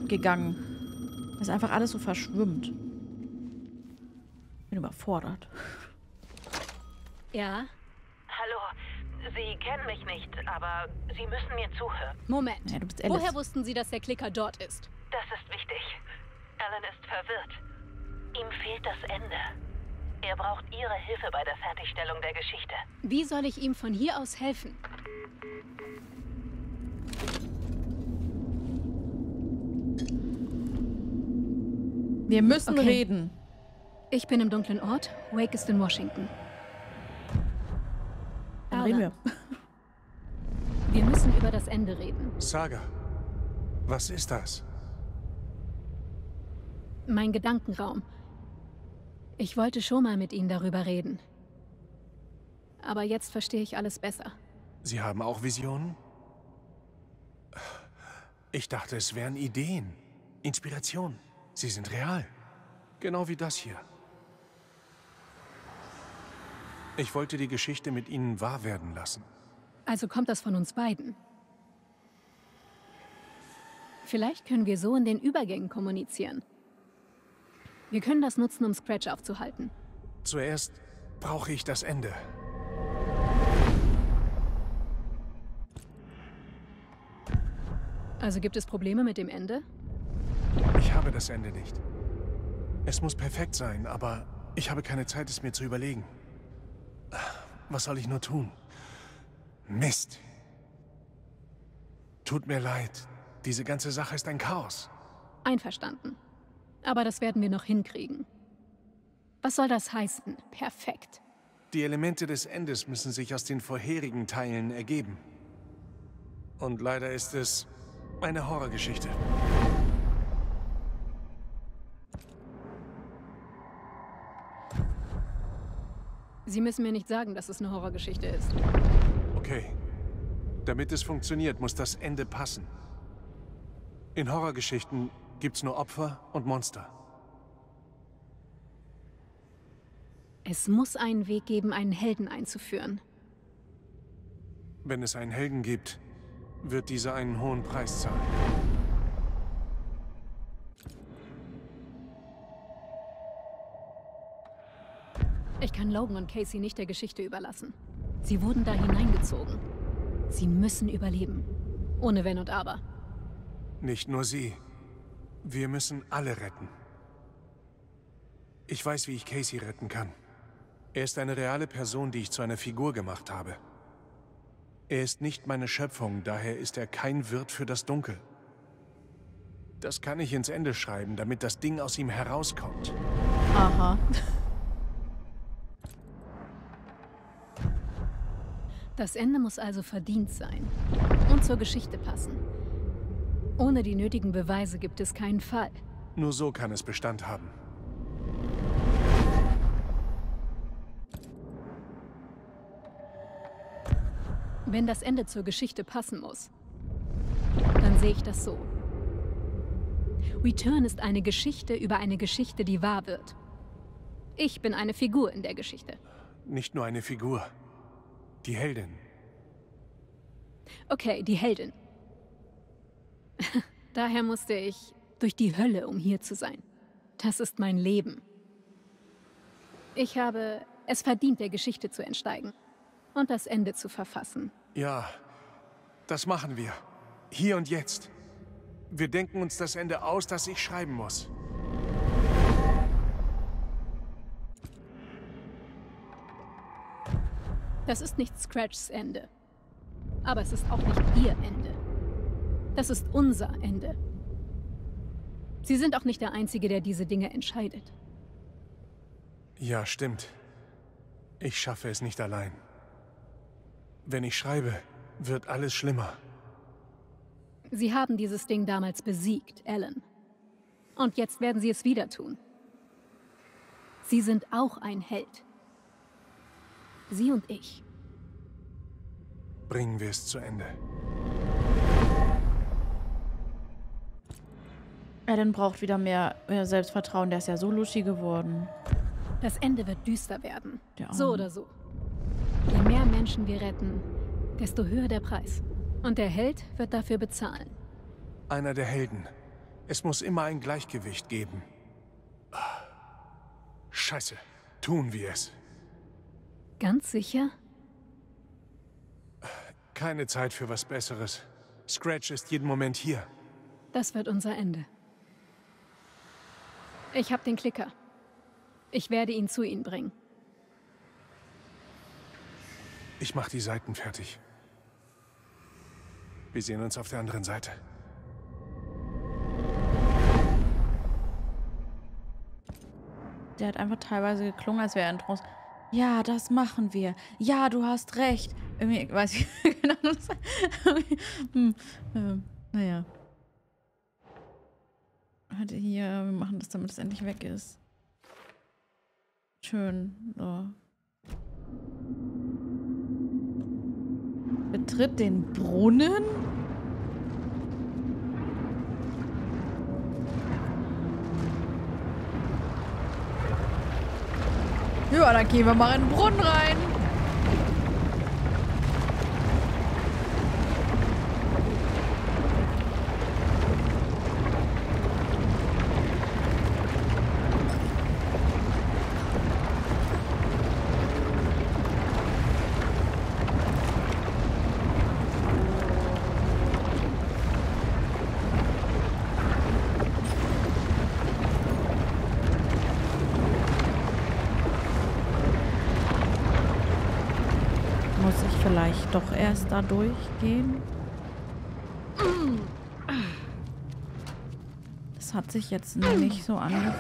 gegangen. Das ist einfach alles so verschwimmt. Bin überfordert. Ja? Hallo, Sie kennen mich nicht, aber Sie müssen mir zuhören. Moment. Ja, du bist Alice. Woher wussten Sie, dass der Klicker dort ist? Das ist wichtig. Alan ist verwirrt. Ihm fehlt das Ende. Er braucht Ihre Hilfe bei der Fertigstellung der Geschichte. Wie soll ich ihm von hier aus helfen? Wir müssen Okay. reden. Ich bin im dunklen Ort. Wake ist in Washington. Dann reden wir. Wir müssen über das Ende reden. Saga, was ist das? Mein Gedankenraum. Ich wollte schon mal mit Ihnen darüber reden. Aber jetzt verstehe ich alles besser. Sie haben auch Visionen? Ich dachte, es wären Ideen, Inspiration. Sie sind real. Genau wie das hier. Ich wollte die Geschichte mit Ihnen wahr werden lassen. Also kommt das von uns beiden. Vielleicht können wir so in den Übergängen kommunizieren. Wir können das nutzen, um Scratch aufzuhalten. Zuerst brauche ich das Ende. Also gibt es Probleme mit dem Ende? Ich habe das Ende nicht. Es muss perfekt sein, aber ich habe keine Zeit, es mir zu überlegen. Was soll ich nur tun? Mist. Tut mir leid. Diese ganze Sache ist ein Chaos. Einverstanden. Aber das werden wir noch hinkriegen. Was soll das heißen? Perfekt. Die Elemente des Endes müssen sich aus den vorherigen Teilen ergeben. Und leider ist es eine Horrorgeschichte. Sie müssen mir nicht sagen, dass es eine Horrorgeschichte ist. Okay. Damit es funktioniert, muss das Ende passen. In Horrorgeschichten gibt's nur Opfer und Monster. Es muss einen Weg geben, einen Helden einzuführen. Wenn es einen Helden gibt, wird dieser einen hohen Preis zahlen. Ich kann Logan und Casey nicht der Geschichte überlassen. Sie wurden da hineingezogen. Sie müssen überleben. Ohne Wenn und Aber. Nicht nur sie. Wir müssen alle retten. Ich weiß, wie ich Casey retten kann. Er ist eine reale Person, die ich zu einer Figur gemacht habe. Er ist nicht meine Schöpfung, daher ist er kein Wirt für das Dunkel. Das kann ich ins Ende schreiben, damit das Ding aus ihm herauskommt. Aha. Das Ende muss also verdient sein. Und zur Geschichte passen. Ohne die nötigen Beweise gibt es keinen Fall. Nur so kann es Bestand haben. Wenn das Ende zur Geschichte passen muss, dann sehe ich das so. Return ist eine Geschichte über eine Geschichte, die wahr wird. Ich bin eine Figur in der Geschichte. Nicht nur eine Figur. Die Heldin. Okay, die Heldin. Daher musste ich durch die Hölle, um hier zu sein. Das ist mein Leben. Ich habe es verdient, der Geschichte zu entsteigen und das Ende zu verfassen. Ja, das machen wir. Hier und jetzt. Wir denken uns das Ende aus, das ich schreiben muss. Das ist nicht Scratchs Ende. Aber es ist auch nicht ihr Ende. Das ist unser Ende. Sie sind auch nicht der Einzige, der diese Dinge entscheidet. Ja, stimmt. Ich schaffe es nicht allein. Wenn ich schreibe, wird alles schlimmer. Sie haben dieses Ding damals besiegt, Alan. Und jetzt werden Sie es wieder tun. Sie sind auch ein Held. Sie und ich. Bringen wir es zu Ende. Alan braucht wieder mehr, mehr Selbstvertrauen. Der ist ja so luschi geworden. Das Ende wird düster werden. So oder so. Je mehr Menschen wir retten, desto höher der Preis. Und der Held wird dafür bezahlen. Einer der Helden. Es muss immer ein Gleichgewicht geben. Scheiße. Tun wir es. Ganz sicher? Keine Zeit für was Besseres. Scratch ist jeden Moment hier. Das wird unser Ende. Ich habe den Klicker. Ich werde ihn zu Ihnen bringen. Ich mach die Seiten fertig. Wir sehen uns auf der anderen Seite. Der hat einfach teilweise geklungen, als wäre er in Trance. Ja, das machen wir. Ja, du hast recht. Irgendwie, weiß ich genau. hm, ähm, naja. Warte, hier, wir machen das, damit es endlich weg ist. Schön. So. Betritt den Brunnen? Ja, dann gehen wir mal in den Brunnen rein. Muss ich vielleicht doch erst da durchgehen? Das hat sich jetzt nicht so angefühlt.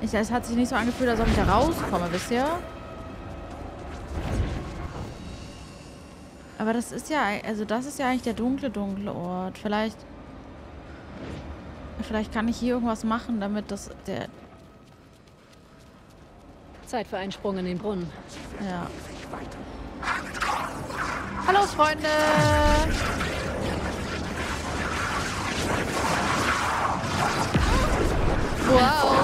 Ich, es hat sich nicht so angefühlt, als ob ich da rauskomme, wisst ihr? Aber das ist ja, also das ist ja eigentlich der dunkle, dunkle Ort. Vielleicht, vielleicht kann ich hier irgendwas machen, damit das, der, Zeit für einen Sprung in den Brunnen. ja. Hallo, Freunde! Wow!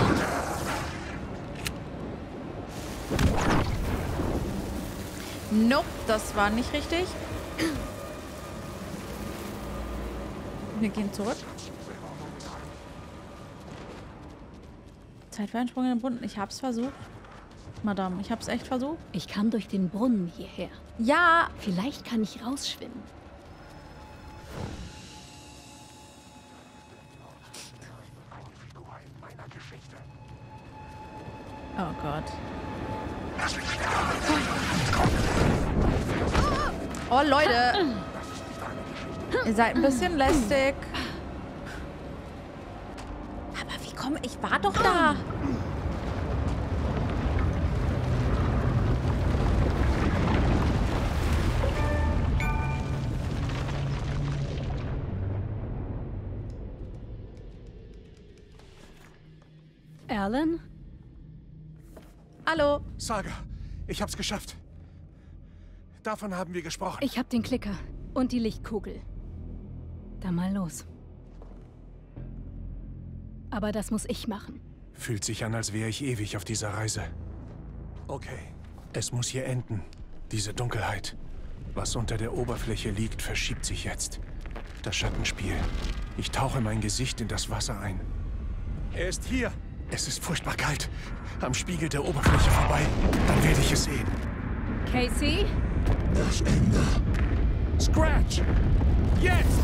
Nope, das war nicht richtig. Wir gehen zurück. Zeit für einen Sprung in den Brunnen. Ich hab's versucht. Madame, ich hab's echt versucht. Ich kam durch den Brunnen hierher. Ja, Vielleicht kann ich rausschwimmen. Oh Gott. Oh, Leute. Ihr seid ein bisschen lästig. Aber wie komme ich? war doch da. Alan? Hallo. Saga, ich hab's geschafft. Davon haben wir gesprochen. Ich hab den Klicker und die Lichtkugel. Dann mal los. Aber das muss ich machen. Fühlt sich an, als wäre ich ewig auf dieser Reise. Okay, es muss hier enden. Diese Dunkelheit. Was unter der Oberfläche liegt, verschiebt sich jetzt. Das Schattenspiel. Ich tauche mein Gesicht in das Wasser ein. Er ist hier. Es ist furchtbar kalt. Am Spiegel der Oberfläche vorbei. Dann werde ich es sehen. Casey? Das Ende. Scratch! Jetzt!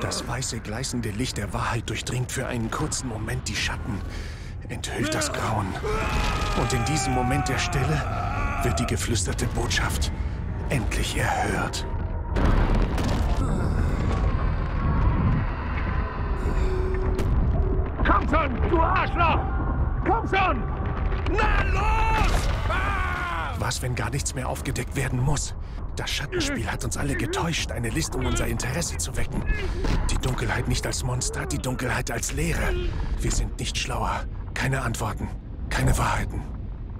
Das weiße, gleißende Licht der Wahrheit durchdringt für einen kurzen Moment die Schatten, enthüllt das Grauen. Und in diesem Moment der Stille wird die geflüsterte Botschaft endlich erhört. Komm schon, du Arschloch! Komm schon! Na los! Ah! Was, wenn gar nichts mehr aufgedeckt werden muss? Das Schattenspiel hat uns alle getäuscht, eine List, um unser Interesse zu wecken. Die Dunkelheit nicht als Monster, die Dunkelheit als Leere. Wir sind nicht schlauer. Keine Antworten, keine Wahrheiten.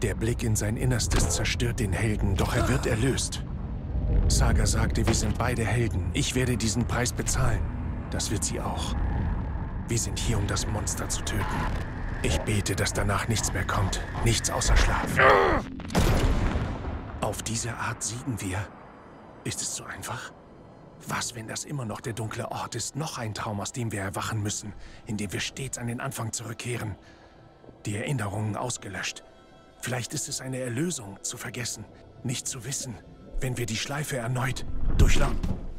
Der Blick in sein Innerstes zerstört den Helden, doch er wird erlöst. Saga sagte, wir sind beide Helden. Ich werde diesen Preis bezahlen. Das wird sie auch. Wir sind hier, um das Monster zu töten. Ich bete, dass danach nichts mehr kommt. Nichts außer Schlaf. Auf diese Art siegen wir. Ist es so einfach? Was, wenn das immer noch der dunkle Ort ist? Noch ein Traum, aus dem wir erwachen müssen, in dem wir stets an den Anfang zurückkehren. Die Erinnerungen ausgelöscht. Vielleicht ist es eine Erlösung, zu vergessen, nicht zu wissen, wenn wir die Schleife erneut durchlaufen.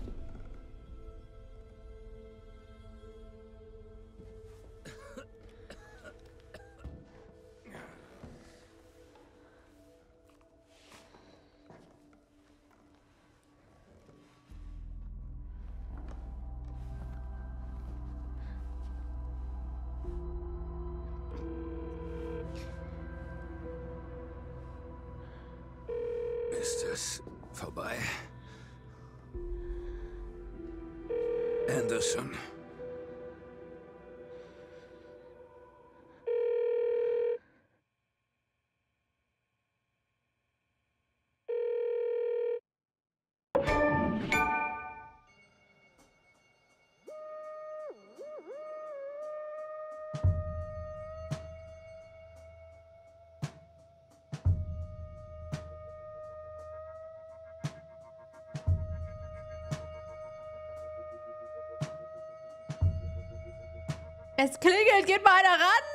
Klingelt, geht mal einer ran.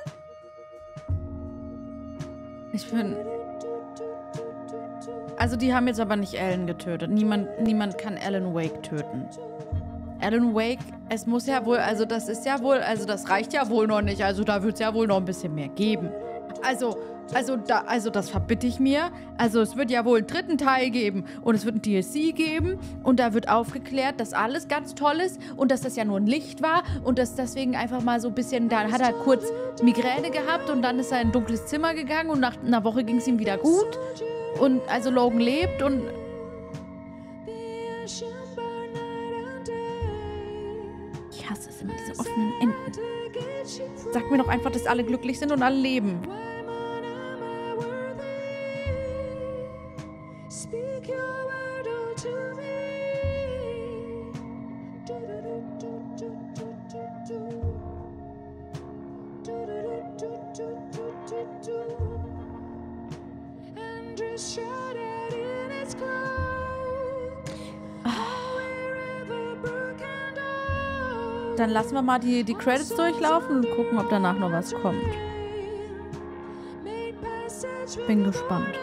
Ich bin... Also die haben jetzt aber nicht Alan getötet. Niemand, niemand kann Alan Wake töten. Alan Wake, es muss ja wohl, also das ist ja wohl, also das reicht ja wohl noch nicht. Also da wird es ja wohl noch ein bisschen mehr geben. Also, also, da, also das verbitte ich mir. Also es wird ja wohl einen dritten Teil geben und es wird ein DLC geben und da wird aufgeklärt, dass alles ganz toll ist und dass das ja nur ein Licht war und dass deswegen einfach mal so ein bisschen, da hat er kurz Migräne gehabt und dann ist er in ein dunkles Zimmer gegangen und nach einer Woche ging es ihm wieder gut und also Logan lebt und ich hasse es immer, diese offenen Enden. Sag mir doch einfach, dass alle glücklich sind und alle leben. Dann lassen wir mal die, die Credits durchlaufen und gucken, ob danach noch was kommt. Bin gespannt.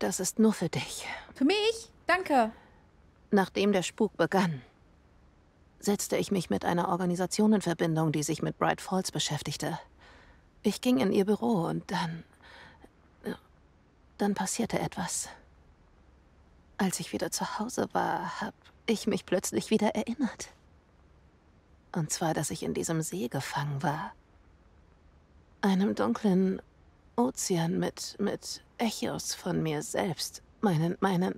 Das ist nur für dich. Für mich? Danke. Nachdem der Spuk begann, setzte ich mich mit einer Organisation in Verbindung, die sich mit Bright Falls beschäftigte. Ich ging in ihr Büro und dann. Dann passierte etwas. Als ich wieder zu Hause war, habe ich mich plötzlich wieder erinnert. Und zwar, dass ich in diesem See gefangen war. Einem dunklen Ozean mit, mit Echos von mir selbst. Meinen, meinen,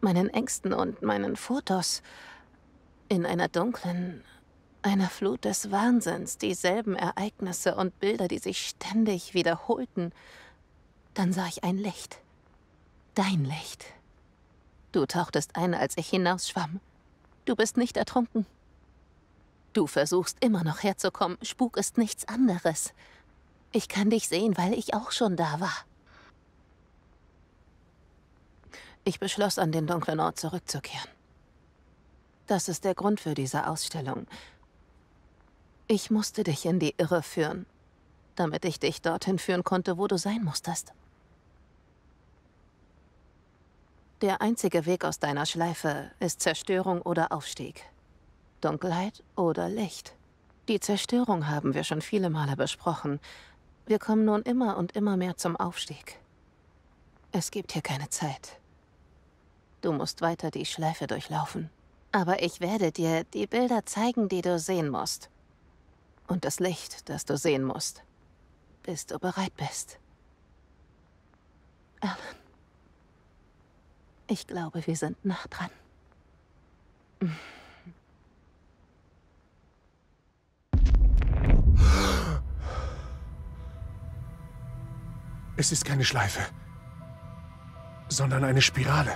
meinen Ängsten und meinen Fotos. In einer dunklen, einer Flut des Wahnsinns, dieselben Ereignisse und Bilder, die sich ständig wiederholten. Dann sah ich ein Licht. Dein Licht. Du tauchtest ein, als ich hinausschwamm. Du bist nicht ertrunken. Du versuchst immer noch herzukommen. Spuk ist nichts anderes. Ich kann dich sehen, weil ich auch schon da war. Ich beschloss, an den dunklen Ort zurückzukehren. Das ist der Grund für diese Ausstellung. Ich musste dich in die Irre führen, damit ich dich dorthin führen konnte, wo du sein musstest. Der einzige Weg aus deiner Schleife ist Zerstörung oder Aufstieg. Dunkelheit oder Licht. Die Zerstörung haben wir schon viele Male besprochen. Wir kommen nun immer und immer mehr zum Aufstieg. Es gibt hier keine Zeit. Du musst weiter die Schleife durchlaufen. Aber ich werde dir die Bilder zeigen, die du sehen musst. Und das Licht, das du sehen musst. Bis du bereit bist. Alan. Ich glaube, wir sind nah dran. Es ist keine Schleife, sondern eine Spirale.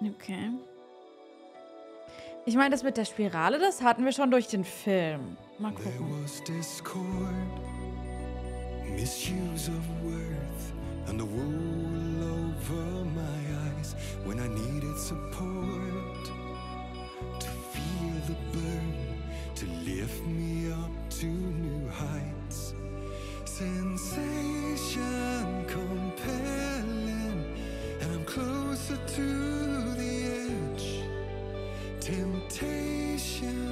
Okay. Ich meine, das mit der Spirale, das hatten wir schon durch den Film. There was discord, misuse of worth, and the wool over my eyes when I needed support. To feel the burn, to lift me up to new heights. Sensation compelling, and I'm closer to the edge. Temptation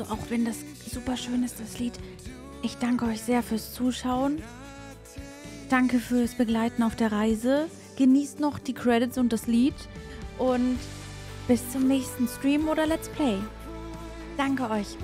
also auch wenn das super schön ist, das Lied. Ich danke euch sehr fürs Zuschauen. Danke fürs Begleiten auf der Reise. Genießt noch die Credits und das Lied. Und bis zum nächsten Stream oder Let's Play. Danke euch.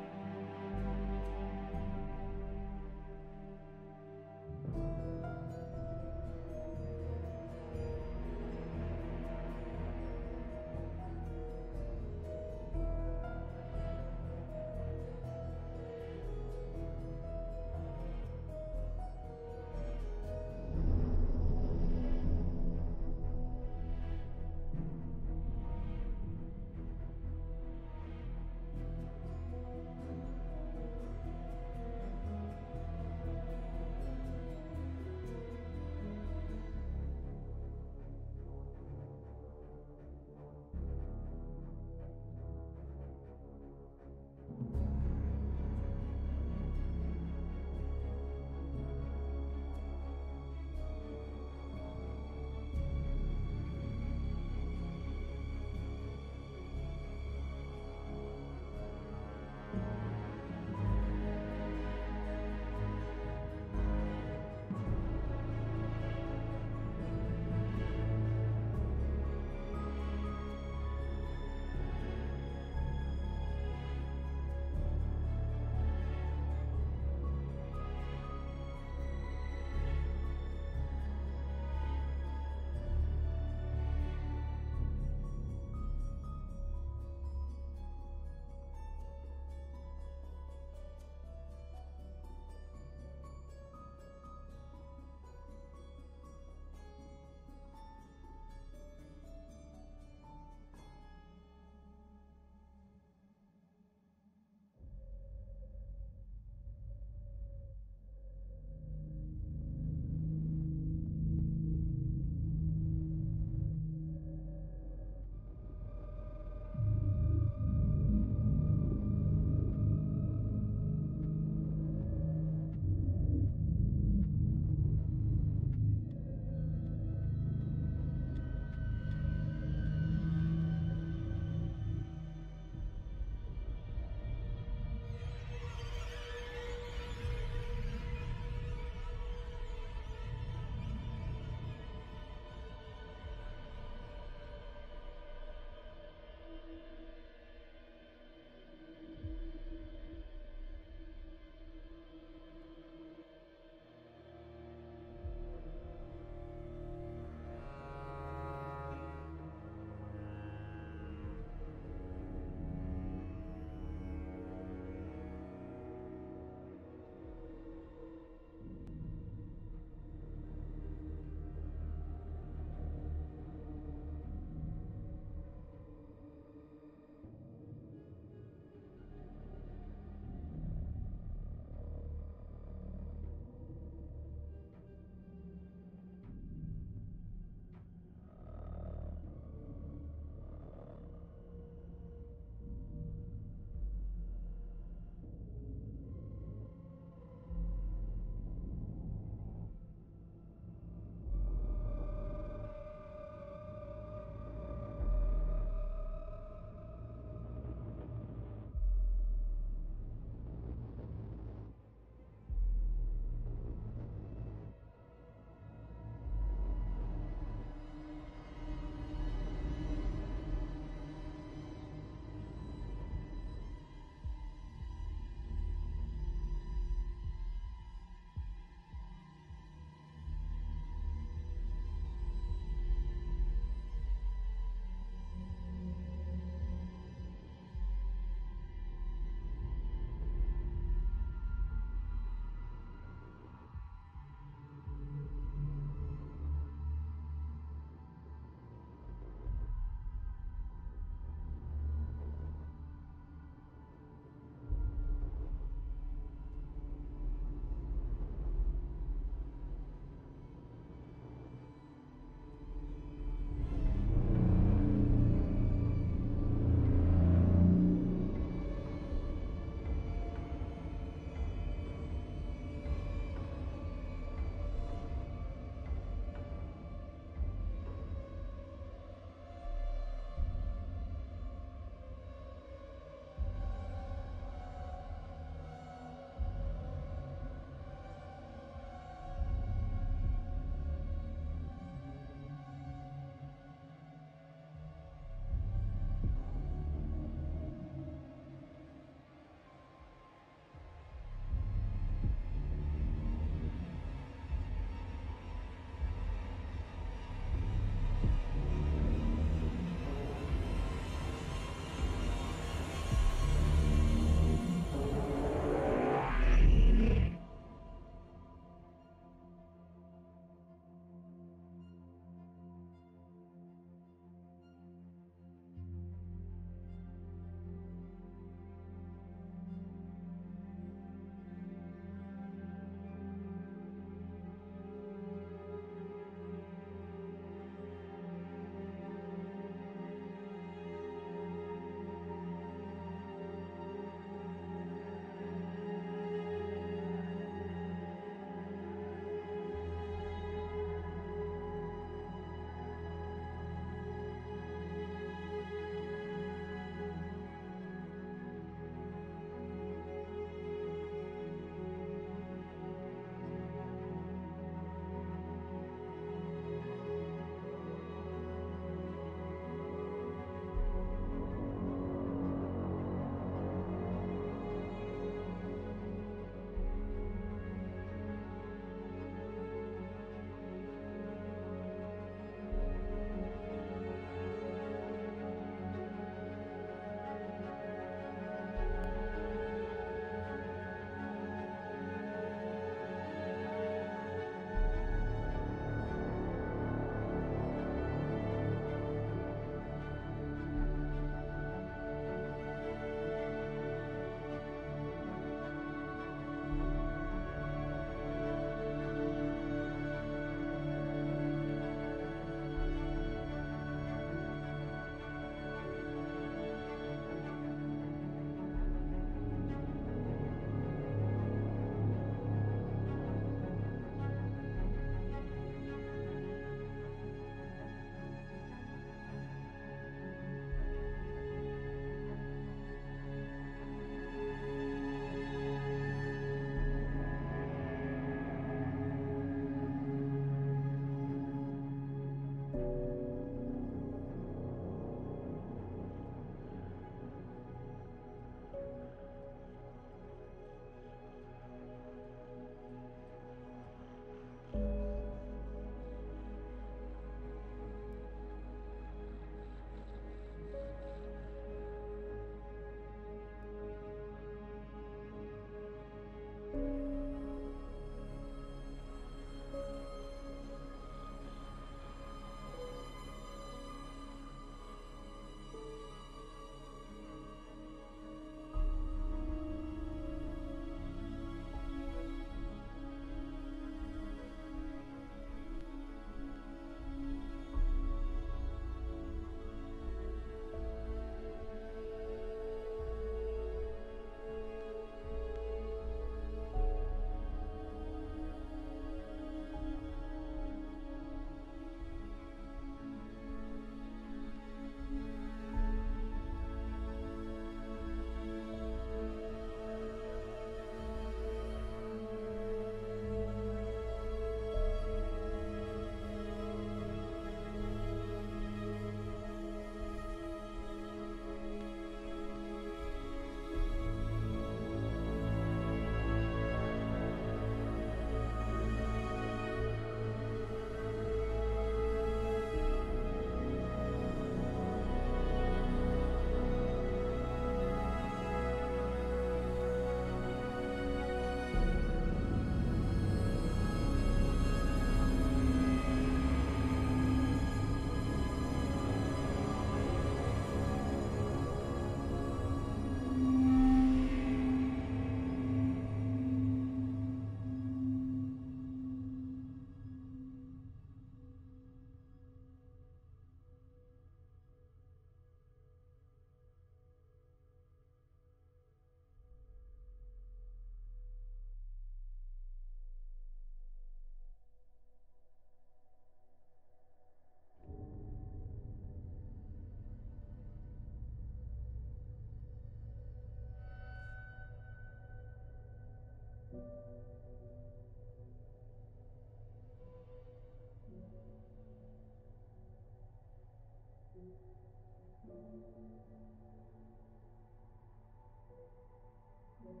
Thank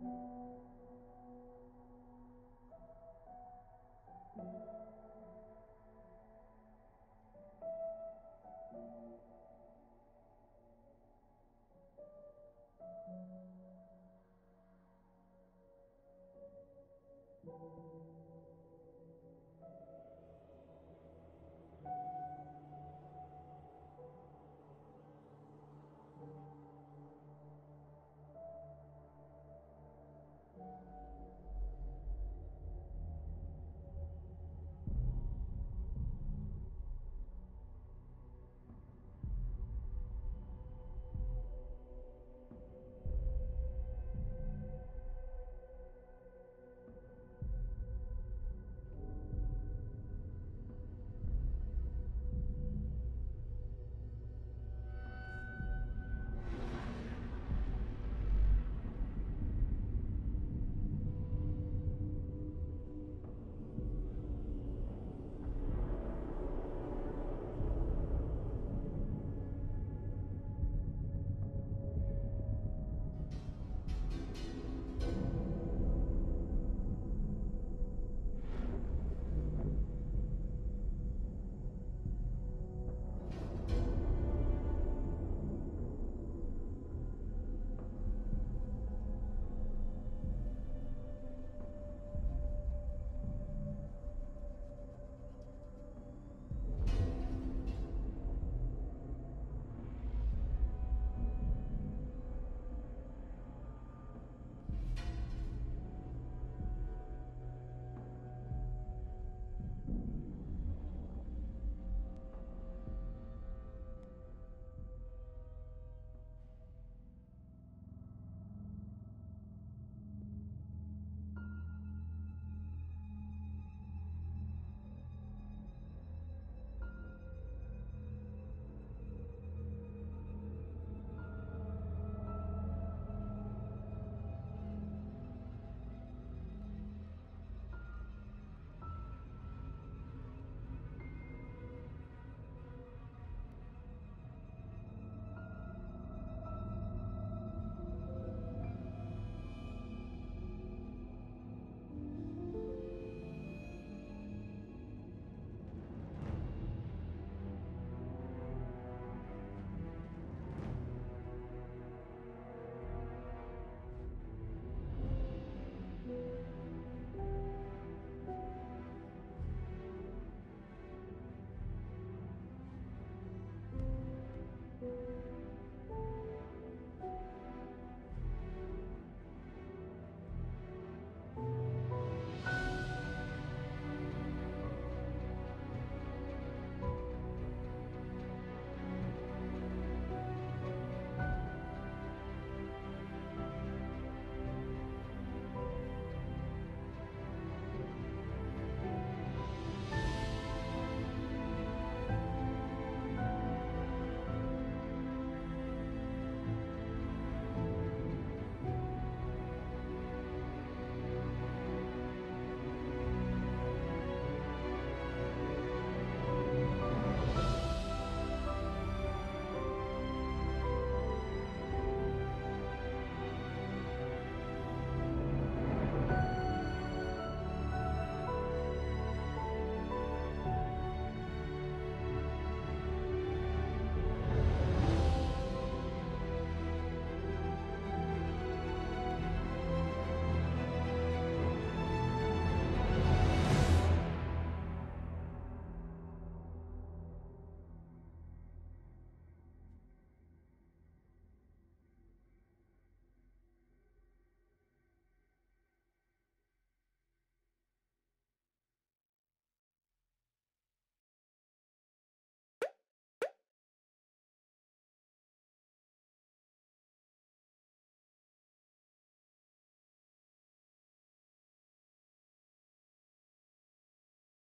you.